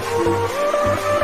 oh, you.